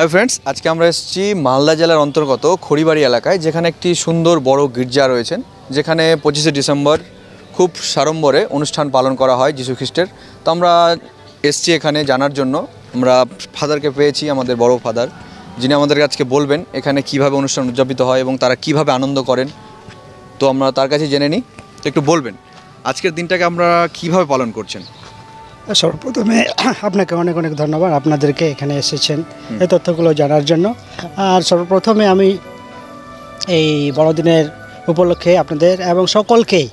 Hi friends আজকে আমরা এসেছি মালদা জেলার অন্তর্গত খড়িবাড়ি এলাকায়, যেখানে একটি সুন্দর বড় গির্জা রয়েছেন, যেখানে পঁচিশে ডিসেম্বর খুব সাড়ম্বরে অনুষ্ঠান পালন করা হয় যীশু খ্রিস্টের। তো আমরা এসছি এখানে জানার জন্য। আমরা ফাদারকে পেয়েছি, আমাদের বড় ফাদার, যিনি আমাদেরকে আজকে বলবেন এখানে কীভাবে অনুষ্ঠান উদযাপিত হয় এবং তারা কীভাবে আনন্দ করেন। তো আমরা তার কাছে জেনে নিই। একটু বলবেন, আজকের দিনটাকে আমরা কীভাবে পালন করছেন? সর্বপ্রথমে আপনাকে অনেক অনেক ধন্যবাদ আপনাদেরকে এখানে এসেছেন এই তথ্যগুলো জানার জন্য। আর সর্বপ্রথমে আমি এই বড়দিনের উপলক্ষে আপনাদের এবং সকলকেই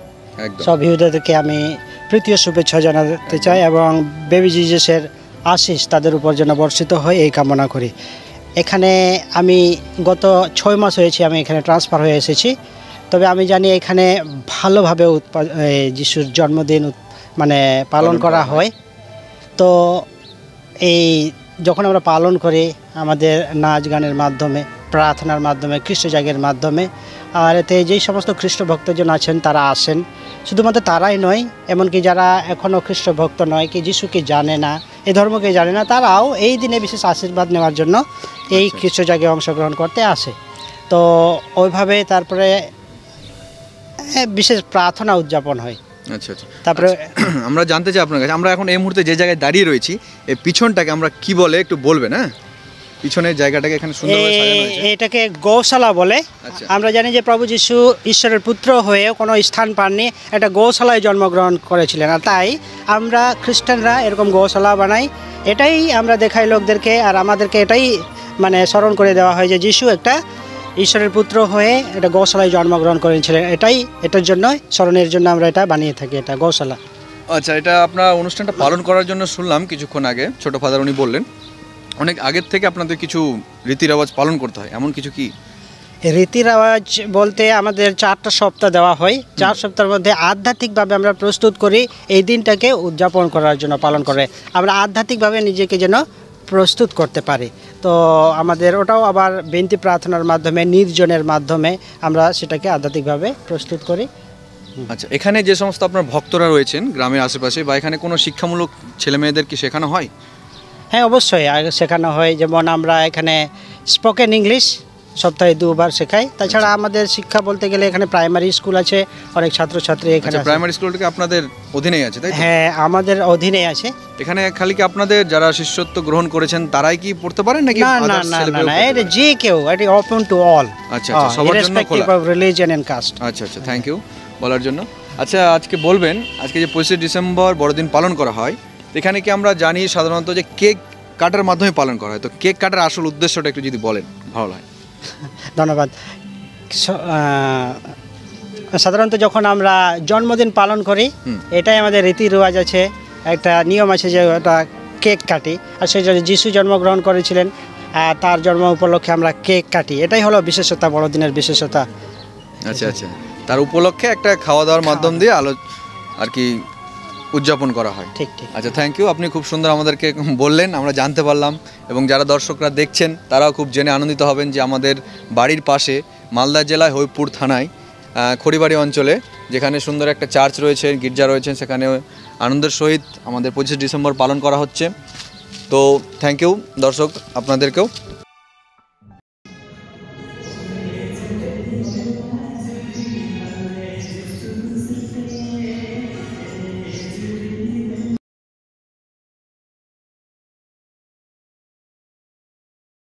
সব ভিউদেরকে আমি প্রীতীয় শুভেচ্ছা জানাতে চাই এবং বেবি জিজেসের আশিস তাদের উপর যেন বর্ষিত হয় এই কামনা করি। এখানে আমি গত ছয় মাস হয়েছে আমি এখানে ট্রান্সফার হয়ে এসেছি। তবে আমি জানি এখানে ভালোভাবে উৎপা- এই যিশুর জন্মদিন মানে পালন করা হয়। তো এই যখন আমরা পালন করি আমাদের নাচ গানের মাধ্যমে প্রার্থনার মাধ্যমে খ্রিস্টজাগের মাধ্যমে আর এতে যেই সমস্ত খ্রিস্ট ভক্তজন আছেন তারা আসেন। শুধুমাত্র তারাই নয় এমনকি যারা এখনও খ্রিস্ট ভক্ত নয় কি যিশুকে জানে না এই ধর্মকে জানে না তারাও এই দিনে বিশেষ আশীর্বাদ নেওয়ার জন্য এই আচ্ছা। খ্রিস্টজাগে অংশগ্রহণ করতে আসে। তো ওইভাবে তারপরে বিশেষ প্রার্থনা উদযাপন হয়। আচ্ছা আচ্ছা। তারপরে আমরা জানতে চাই আপনার কাছে। আমরা এখন এই মুহূর্তে যে জায়গায় দাঁড়িয়ে রয়েছি এই পিছনটাকে আমরা কি বলে একটু বলবেন হ্যাঁ? পিছনের জায়গাটাকে এখানে হয়েছে। এটাকে গৌশালা বলে। আচ্ছা। আমরা জানি যে প্রভু যিশু ঈশ্বরের পুত্র হয়ে কোনো স্থান পাননি একটা গৌশালায় জন্মগ্রহণ করেছিলেন। আর তাই আমরা খ্রিস্টানরা এরকম গৌশালা বানাই। এটাই আমরা দেখাই লোকদেরকে আর আমাদেরকে এটাই মানে স্মরণ করে দেওয়া হয় যে যিশু একটা ঈশ্বরের পুত্র হয়ে এটা গৌশালায় জন্মগ্রহণ করেছিলেন। এটাই এটার জন্য স্মরণের জন্য আমরা এটা বানিয়ে থাকি এটা গৌশালা। আচ্ছা এটা আপনার অনুষ্ঠানটা পালন করার জন্য শুনলাম কিছুক্ষণ আগে ছোট ফাদার উনি বললেন। অনেক আগের থেকে আপনাদের কিছু রীতি রেওয়াজ পালন করতে হয় এমন কিছু কি? রীতি রেওয়াজ বলতে আমাদের চারটা সপ্তাহ দেওয়া হয়। চার সপ্তাহের মধ্যে আধ্যাত্মিকভাবে আমরা প্রস্তুত করি এই দিনটাকে উদযাপন করার জন্য পালন করে। আমরা আধ্যাত্মিকভাবে নিজেকে যেন প্রস্তুত করতে পারি। তো আমাদের ওটাও আবার বিনতি প্রার্থনার মাধ্যমে নির্জনের মাধ্যমে আমরা সেটাকে আধ্যাত্মিকভাবে প্রস্তুত করি। আচ্ছা এখানে যে সমস্ত আপনার ভক্তরা রয়েছেন গ্রামের আশেপাশে বা এখানে কোনো শিক্ষামূলক ছেলে মেয়েদের কি শেখানো হয়? হ্যাঁ অবশ্যই। আগে শেখানো হয় যেমন আমরা এখানে স্পোকেন ইংলিশ সপ্তাহে দুবার শেখাই তাছাড়া আমাদের শিক্ষা বলতে গেলে এখানে প্রাইমারি স্কুল আছে অনেক ছাত্রছাত্রী এখানে আচ্ছা প্রাইমারি স্কুলটাকে আপনাদের অধীনেই আছে তাই হ্যাঁ আমাদের অধীনে আছে। এখানে খালি কি আপনাদের যারা শিষ্যত্ব গ্রহণ করেছেন তারাই কি পড়তে পারেন নাকি না না না না না এটা যে কেউ এটা ওপেন টু অল আচ্ছা, আচ্ছা, সবার জন্য খোলা। অফ রিলিজিয়ন এন্ড কাস্ট আচ্ছা আচ্ছা থ্যাংক ইউ বলার জন্য। আচ্ছা আজকে বলবেন আজকে যে পঁচিশে ডিসেম্বর বড়দিন পালন করা হয় এখানে কি আমরা জানি সাধারণত যে কেক কাটার মাধ্যমে পালন করা হয়? তো কেক কাটার আসল উদ্দেশ্যটা একটু যদি বলেন ভালো হয়। ধন্যবাদ। সাধারণত যখন আমরা জন্মদিন পালন করি এটাই আমাদের রীতি রেওয়াজ আছে। একটা নিয়ম আছে যে ওটা কেক কাটি। আর সেই জন্য যিশু জন্মগ্রহণ করেছিলেন তার জন্ম উপলক্ষে আমরা কেক কাটি। এটাই হলো বিশেষতা বড়দিনের বিশেষতা। আচ্ছা আচ্ছা। তার উপলক্ষে একটা খাওয়া। দাওয়ার মাধ্যম দিয়ে আলো আর কি উদযাপন করা হয়। ঠিক ঠিক। আচ্ছা থ্যাংক ইউ আপনি খুব সুন্দর আমাদেরকে বললেন আমরা জানতে পারলাম এবং যারা দর্শকরা দেখছেন তারাও খুব জেনে আনন্দিত হবেন যে আমাদের বাড়ির পাশে মালদা জেলায় হরিপুর থানায় খড়িবাড়ি অঞ্চলে যেখানে সুন্দর একটা চার্চ রয়েছে গির্জা রয়েছে সেখানে আনন্দের সহিত আমাদের পঁচিশে ডিসেম্বর পালন করা হচ্ছে। তো থ্যাংক ইউ দর্শক আপনাদেরকেও।